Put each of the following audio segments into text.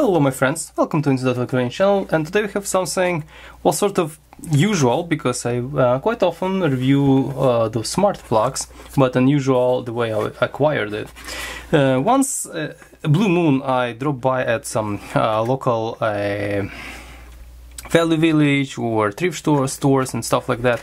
Hello my friends, welcome to the Into channel and today we have something well sort of usual because I uh, quite often review uh, the smart plugs but unusual the way I acquired it. Uh, once uh, Blue Moon I dropped by at some uh, local uh, Value Village or thrift store, stores and stuff like that.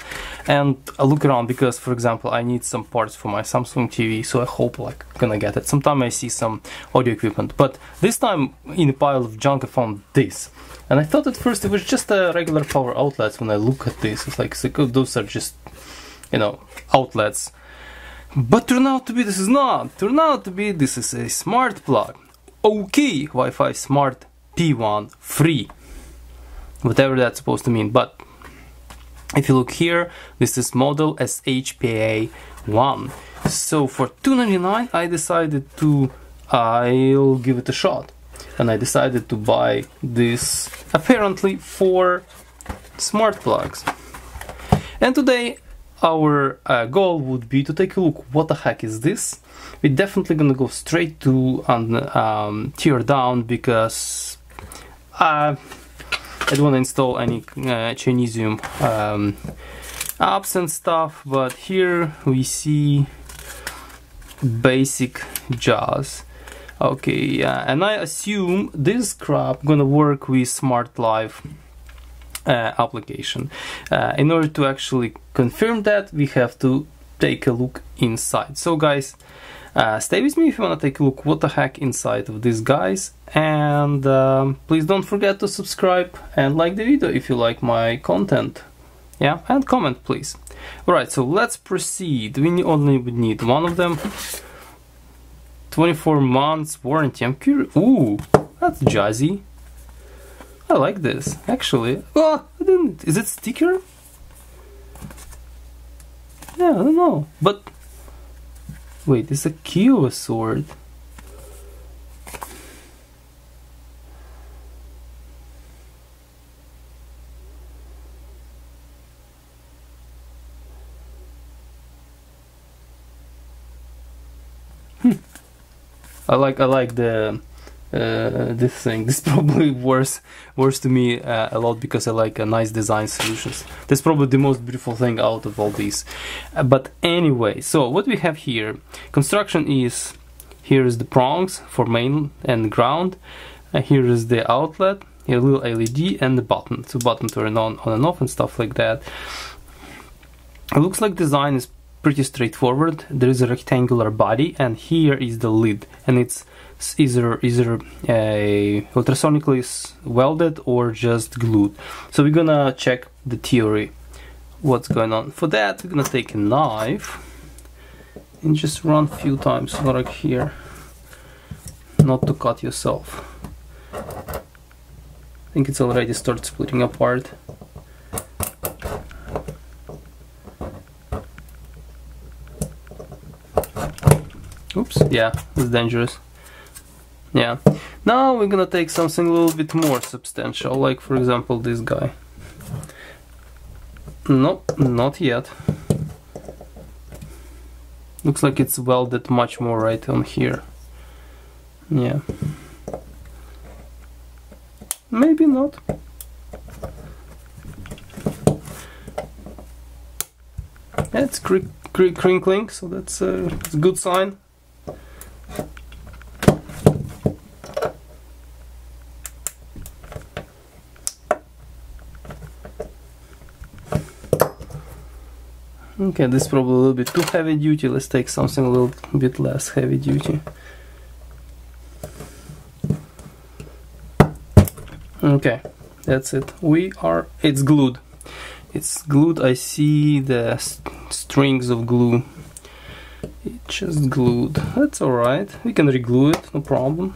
And I look around because for example I need some parts for my Samsung TV so I hope like gonna get it. Sometime I see some audio equipment. But this time in a pile of junk I found this. And I thought at first it was just a regular power outlets. When I look at this it's like, those are just you know outlets. But turn out to be this is not. Turn out to be this is a smart plug. AUKEY Wi-Fi Smart P1 free whatever that's supposed to mean. But if you look here this is model SHPA1 so for 299 I decided to I'll give it a shot. And I decided to buy this apparently four smart plugs. And today our uh, goal would be to take a look what the heck is this? We're definitely gonna go straight to um, tear down because uh, I don't want to install any uh, Chinesium um, apps and stuff, but here we see basic JAWS. Okay, yeah, and I assume this crap gonna work with Smart Life uh, application. Uh, in order to actually confirm that, we have to take a look inside. So guys, uh, stay with me if you want to take a look what the heck inside of these guys. And um, please don't forget to subscribe and like the video if you like my content. Yeah and comment please. Alright so let's proceed. We only need one of them. 24 months warranty. I'm curious ooh that's jazzy. I like this actually. Oh I didn't is it sticker? Yeah I don't know but Wait, it's a Kiowa sword. Hmm. I like I like the uh, this thing. This probably worse worse to me uh, a lot because I like uh, nice design solutions. That's probably the most beautiful thing out of all these. Uh, but anyway, so what we have here, construction is here is the prongs for main and ground. Uh, here is the outlet, a little LED and the button. So button turn on, on and off and stuff like that. It looks like design is pretty straightforward. There is a rectangular body and here is the lid and it's either either ultrasonically welded or just glued. So we're gonna check the theory, what's going on. For that, we're gonna take a knife and just run a few times, like here, not to cut yourself. I think it's already started splitting apart. Oops, yeah, it's dangerous. Yeah. Now we're gonna take something a little bit more substantial, like for example this guy. Nope, not yet. Looks like it's welded much more right on here. Yeah. Maybe not. it's cr cr crinkling, so that's, uh, that's a good sign. Okay, this is probably a little bit too heavy duty. Let's take something a little bit less heavy duty. Okay, that's it. We are, it's glued. It's glued. I see the strings of glue. It's just glued. That's alright. We can reglue it, no problem.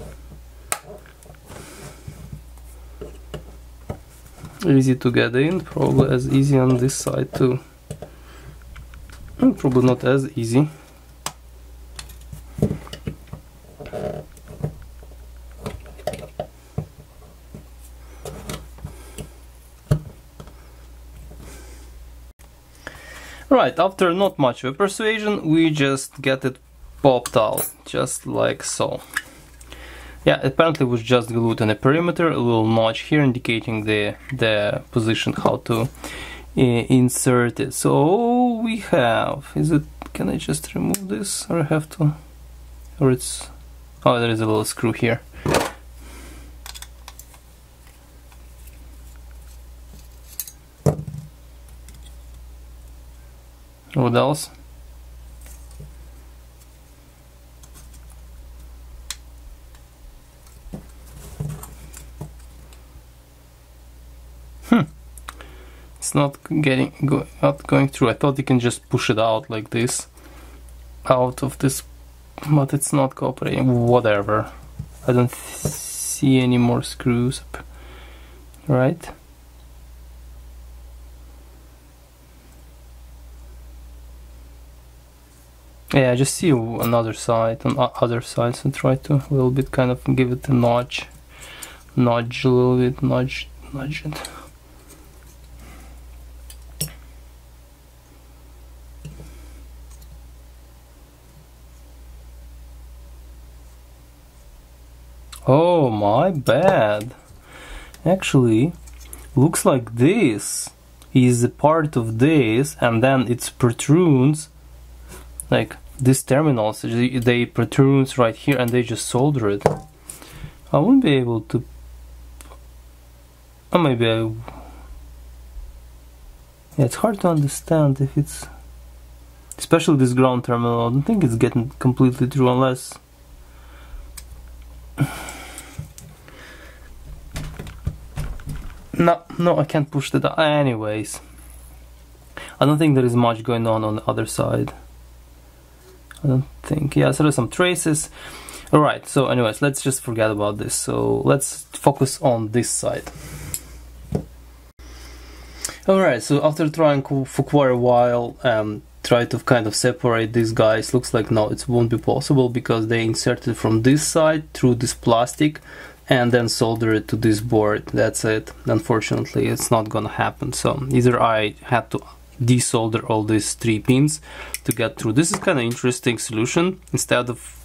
Easy to get in, probably as easy on this side too. Probably not as easy. Right, after not much of a persuasion, we just get it popped out, just like so. yeah apparently it was just glued on a perimeter a little notch here indicating the the position how to uh, insert it so we have? Is it can I just remove this or I have to or it's oh there is a little screw here. What else it's not getting go, not going through. I thought you can just push it out like this out of this but it's not cooperating. Whatever. I don't see any more screws right? Yeah I just see another side on other sides and try to a little bit kind of give it a notch. Nudge a little bit nudge nudge it Oh, my bad. Actually, looks like this is a part of this and then it protrudes like these terminals they protrudes right here and they just solder it. I won't be able to or maybe I yeah, it's hard to understand if it's especially this ground terminal. I don't think it's getting completely through unless No, no, I can't push that. Anyways, I don't think there is much going on on the other side. I don't think. Yeah, so there's some traces. Alright, so anyways, let's just forget about this. So let's focus on this side. Alright, so after trying for quite a while, um, try to kind of separate these guys, looks like no, it won't be possible because they inserted from this side through this plastic and then solder it to this board. That's it. Unfortunately it's not gonna happen. So either I had to desolder all these three pins to get through. This is kind of interesting solution. Instead of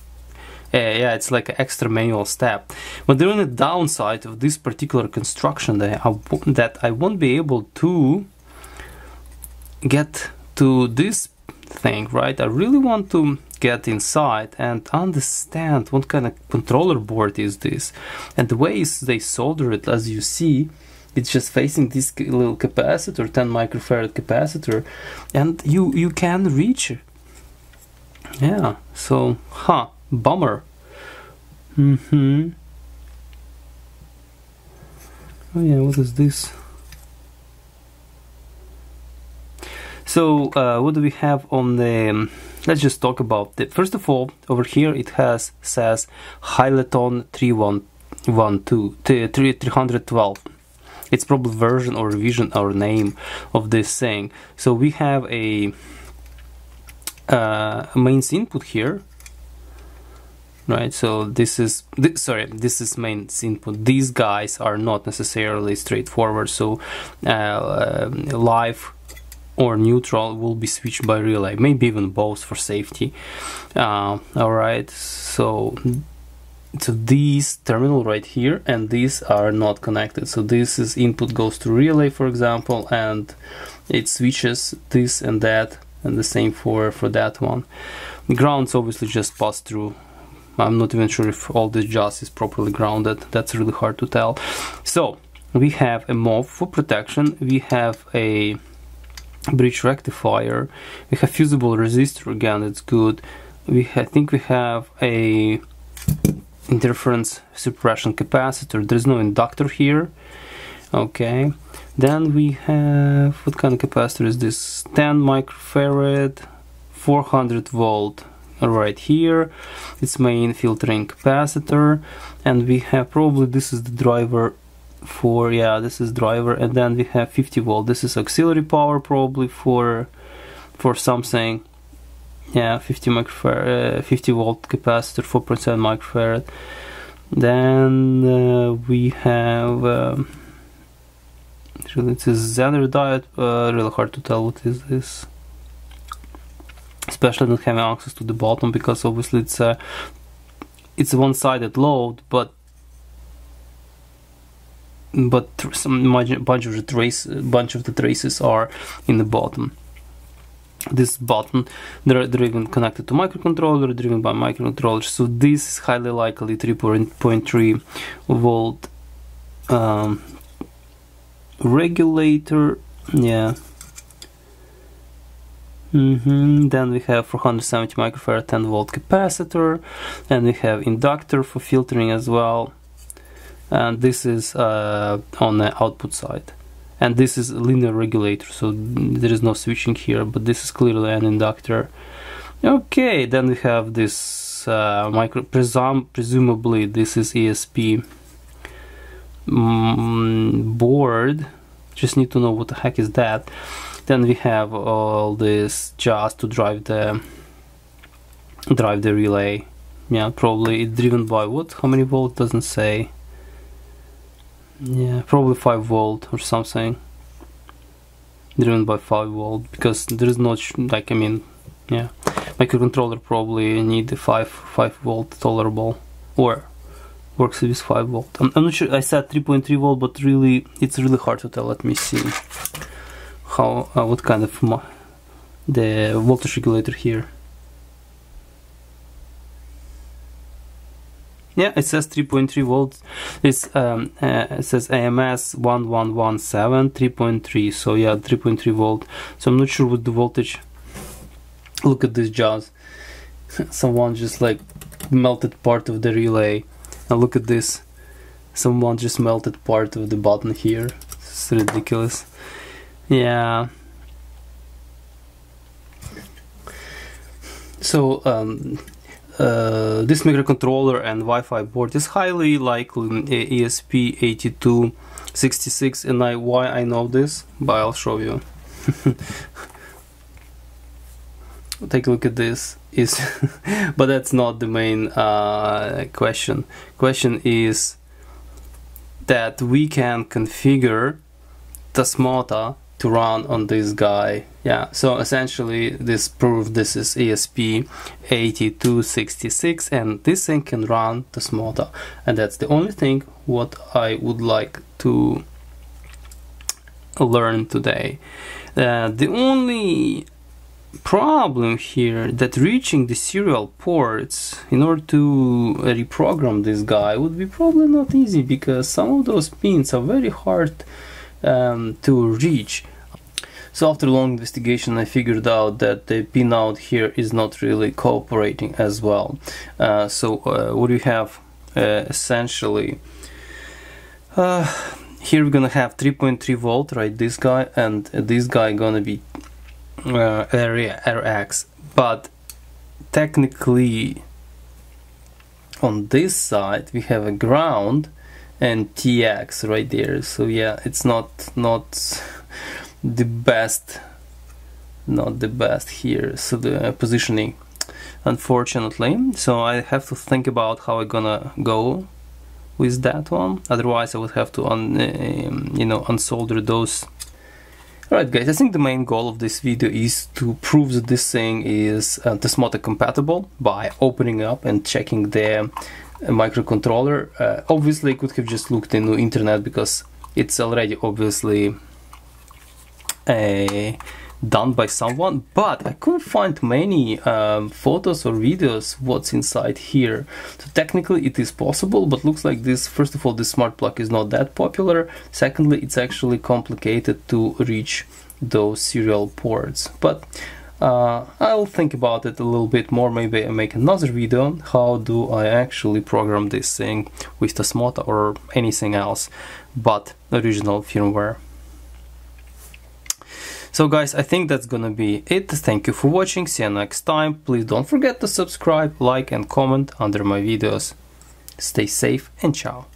uh, yeah it's like an extra manual step. But the only downside of this particular construction that I, that I won't be able to get to this thing right? I really want to get inside and understand what kind of controller board is this. And the ways they solder it, as you see, it's just facing this little capacitor, 10 microfarad capacitor, and you you can reach it. Yeah, so, huh, bummer. Mm-hmm. Oh yeah, what is this? So, uh, what do we have on the... Um, let's just talk about it. First of all, over here it has says Hyleton 3112 312. It's probably version or revision or name of this thing. So we have a uh, mains input here right so this is sorry this is main input these guys are not necessarily straightforward so uh, uh, live or neutral will be switched by relay maybe even both for safety. Uh, all right so so these terminal right here and these are not connected. So this is input goes to relay for example and it switches this and that and the same for for that one. The grounds obviously just pass through. I'm not even sure if all this just is properly grounded. That's really hard to tell. So we have a MOV for protection. We have a bridge rectifier. We have fusible resistor again it's good. We I think we have a interference suppression capacitor. There's no inductor here. Okay. Then we have what kind of capacitor is this? 10 microfarad 400 volt right here. It's main filtering capacitor. And we have probably this is the driver for yeah this is driver and then we have 50 volt. This is auxiliary power probably for for something. Yeah 50 microfarad uh, 50 volt capacitor 4% microfarad. Then uh, we have um, it's a Zener diode uh, really hard to tell what is this. Especially not having access to the bottom because obviously it's a it's a one-sided load but but some bunch of the trace bunch of the traces are in the bottom. This button they're driven connected to microcontroller driven by microcontroller so this is highly likely 3.3 volt um, regulator. Yeah. Mm -hmm. then we have 470 microfarad 10 volt capacitor. And we have inductor for filtering as well and this is uh, on the output side. And this is a linear regulator so there is no switching here but this is clearly an inductor. Okay then we have this uh, micro presum presumably this is ESP mm, board. Just need to know what the heck is that. Then we have all this just to drive the drive the relay. Yeah probably it's driven by what? How many volt? Doesn't say yeah probably 5 volt or something. Driven by 5 volt because there is not like I mean yeah. Microcontroller probably need 5 5 volt tolerable or works with 5 volt. I'm, I'm not sure I said 3.3 volt but really it's really hard to tell. Let me see how uh, what kind of the voltage regulator here yeah it says 3.3 volts. It's um, uh, it says AMS 1117 3.3 so yeah 3.3 volt. So I'm not sure what the voltage look at this jaws someone just like melted part of the relay. And look at this. Someone just melted part of the button here. It's ridiculous. Yeah. So um, uh, this microcontroller and Wi-Fi board is highly likely ESP8266 and I why I know this? But I'll show you. Take a look at this. Is but that's not the main uh, question. Question is that we can configure Tasmota to run on this guy. Yeah so essentially this proof this is ESP 8266 and this thing can run Tasmota and that's the only thing what I would like to learn today. Uh, the only problem here that reaching the serial ports in order to reprogram this guy would be probably not easy because some of those pins are very hard um, to reach. So after long investigation I figured out that the pinout here is not really cooperating as well. Uh, so uh, what you have? Uh, essentially uh, here we're gonna have 3.3 volt right? This guy and this guy gonna be uh, area RX but technically on this side we have a ground and TX right there. So yeah it's not not the best not the best here so the positioning unfortunately. So I have to think about how I'm gonna go with that one. Otherwise I would have to un, uh, you know unsolder those. Alright guys, I think the main goal of this video is to prove that this thing is uh, compatible by opening up and checking the microcontroller. Uh, obviously, I could have just looked in the internet because it's already obviously uh, done by someone, but I couldn't find many um, photos or videos what's inside here. So technically it is possible, but looks like this, first of all, this smart plug is not that popular. Secondly, it's actually complicated to reach those serial ports. But uh, I'll think about it a little bit more, maybe I make another video how do I actually program this thing with Tasmota or anything else but original firmware. So guys, I think that's gonna be it. Thank you for watching, see you next time. Please don't forget to subscribe, like and comment under my videos. Stay safe and ciao.